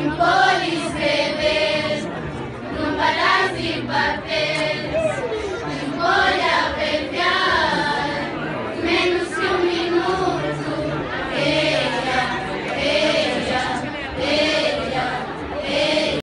simple.